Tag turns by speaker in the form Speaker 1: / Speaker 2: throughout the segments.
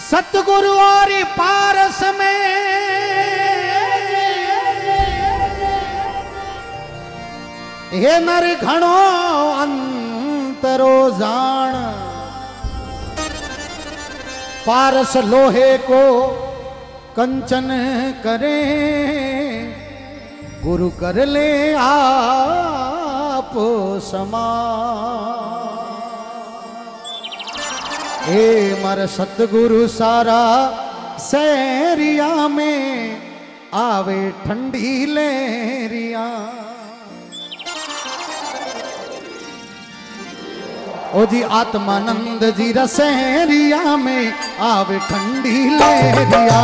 Speaker 1: सतगुरु और पारस में हे नर घणो अंतरो जान पारस लोहे को कंचन करे। गुरु कर ले आप समा। हे मर सतगुरु सारा, सैरिया में आवे ठंडी लेरिया। ओ जी आत्मानंद जी रसेरिया में आवे ठंडी लहरिया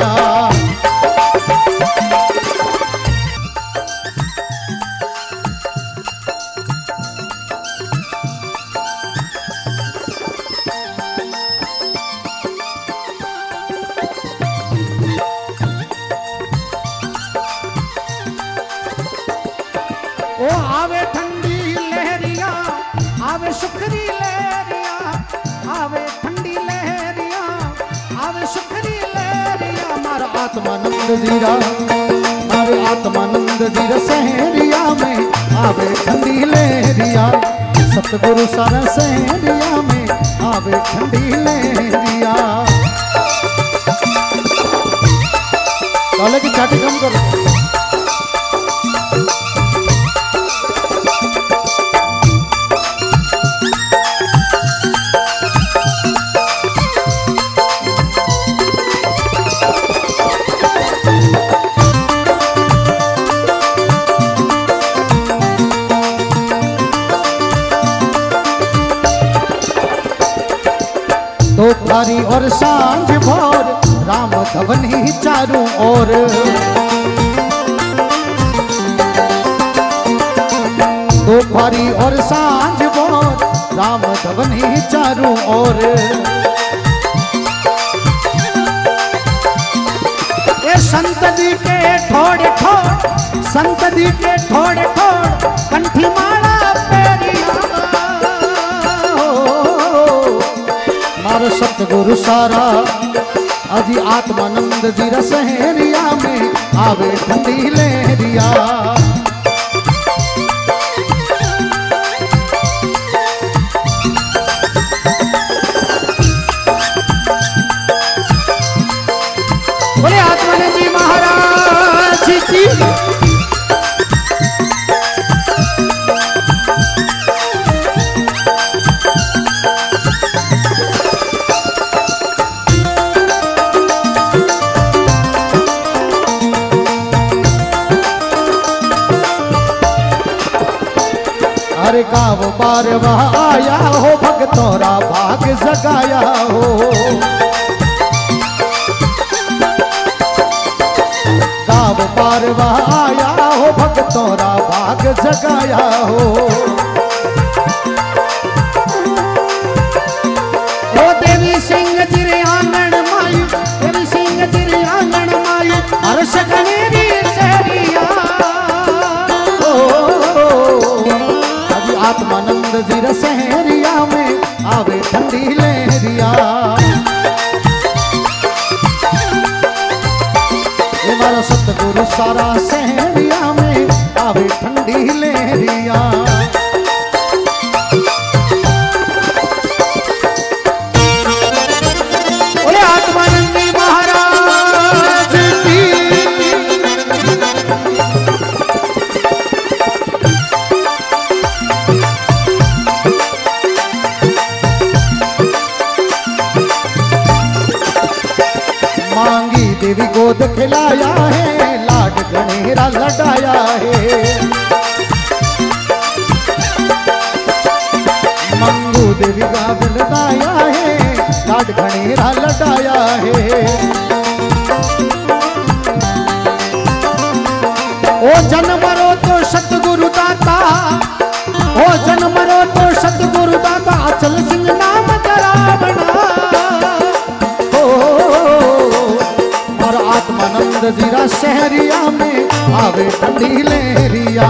Speaker 1: ओ, आवे ठंडी लहरिया, आवे सुखरी लहरिया, आवे ठंडी लहरिया, आवे सुखरी लहरिया। मारा आत्मानंद जीरा, मारे आत्मानंद जीरा सहरिया में आवे ठंडी लहरिया। सतगुरु सारा सहरिया में आवे ठंडी लहरिया। दोपहरी और साँझ भोर, राम धवनी चारों ओर। दोपहरी और साँझ भोर, राम धवनी चारों ओर। संत जी के ठोड़े ठोड़ संत जी के ठोड़े ठोड़, कंठी माला मारो सतगुरु सारा। अजी आत्मानंद जी रसहेरिया में आवे ठंडी लहरिया वह आया हो भगतोरा भाग जगाया हो। गाँव बार वह आया हो भगतोरा भाग जगाया हो। देवी सिंह तिरे आँगन माई, देवी सिंह तिरे आँगन माई हर गणेरी आत्मानंद सहरिया में आवे ठंडी लहरिया। सतगुरु सारा सहरिया में आवे ठंडी लहरिया। आत्मानंद जीरा शहरिया में आवे ठंडी लहरिया।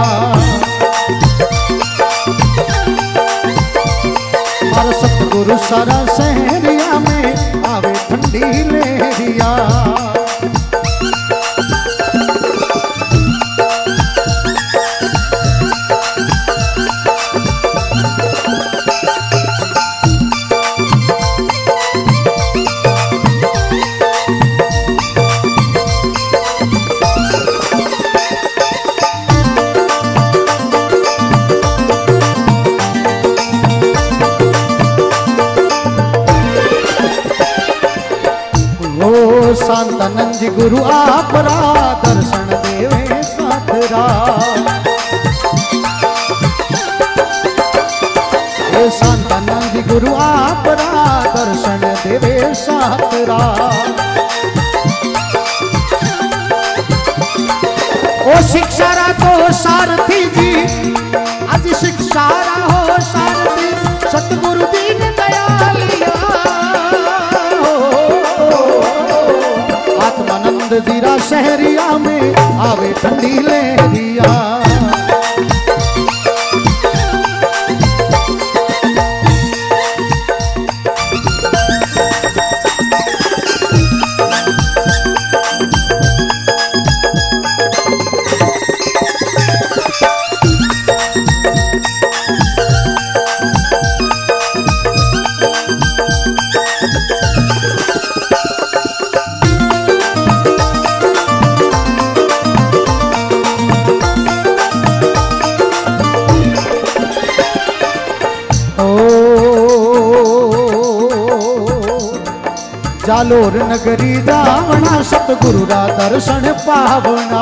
Speaker 1: हर सतगुरु सारा शहरिया गुरु आपरा दर्शन देवे साथरा। शांतानंद गुरु आपरा दर्शन देवे साथरा। ओ शिक्षारा तो सारथी आवे जालोर नगरी जावना सतगुरु रा दर्शन पावना।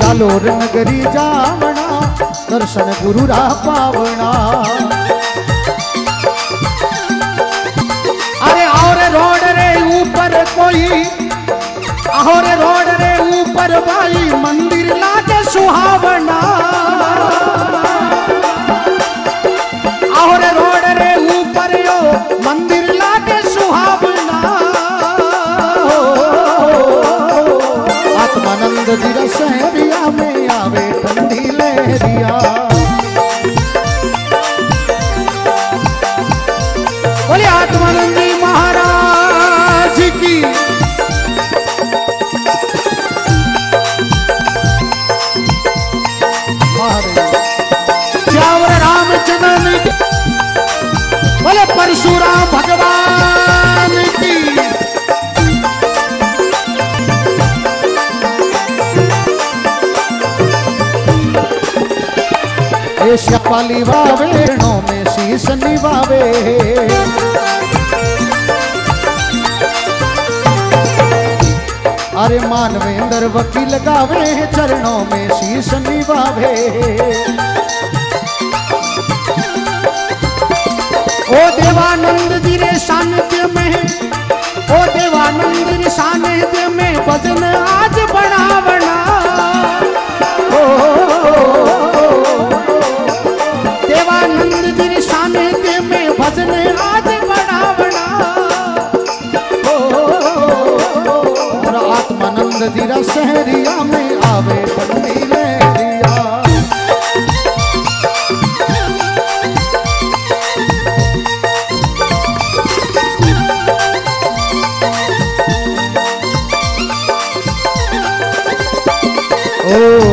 Speaker 1: जालोर नगरी जावना दर्शन गुरु रा पावना। अरे और रोड रे ऊपर कोई, और रोड रे ऊपर भाई मंदिर लागे सुहावना। पाली वावे रणों में शीश निभावे। अरे मानवेंद्र वकील गावे, चरणों में शीश निभावे। ओ देवानंद जी रे सानिध्य में, ओ देवानंद रे सानिध्य में, भजन आज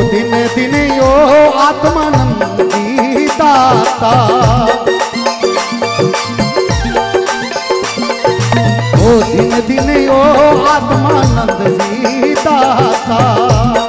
Speaker 1: दिन दिन यो आत्मानंद दाता। ओ दिन दिन यो आत्मानंद जी दाता।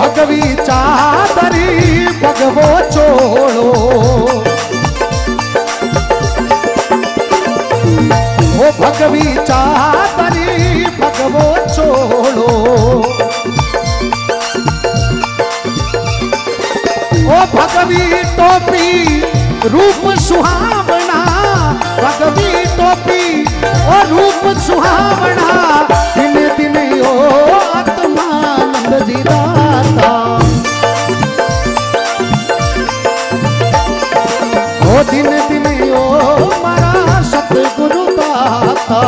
Speaker 1: भगवी चादरी भगवो छोड़ो ओ भगवी चादरी भगवो छोड़ो ओ भगवी टोपी रूप सुहावना, भगवी टोपी और रूप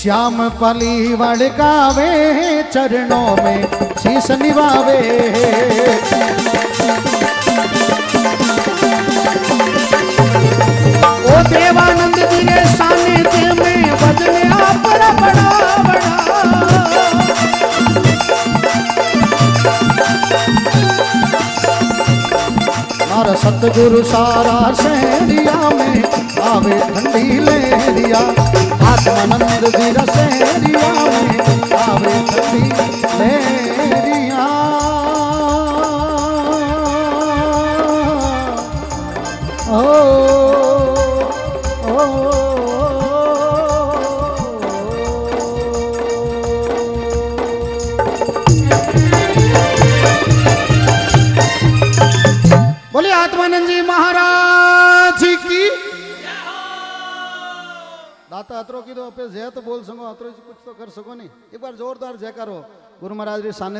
Speaker 1: श्याम पली वड़कावे चरणों में शीश निभावे। ओ देवानंद ने सानिध्य में बदले सतगुरु सारा शहरिया में आवे ठंडी लहरिया आत्मानंद जी रसहरिया में आवे ठंडी लहरिया ओ बोले दाता अतरो की तो अपने जय तो बोल सको अतरो कुछ तो कर सको नहीं। एक बार जोरदार जय करो गुरु महाराज री सानिध्य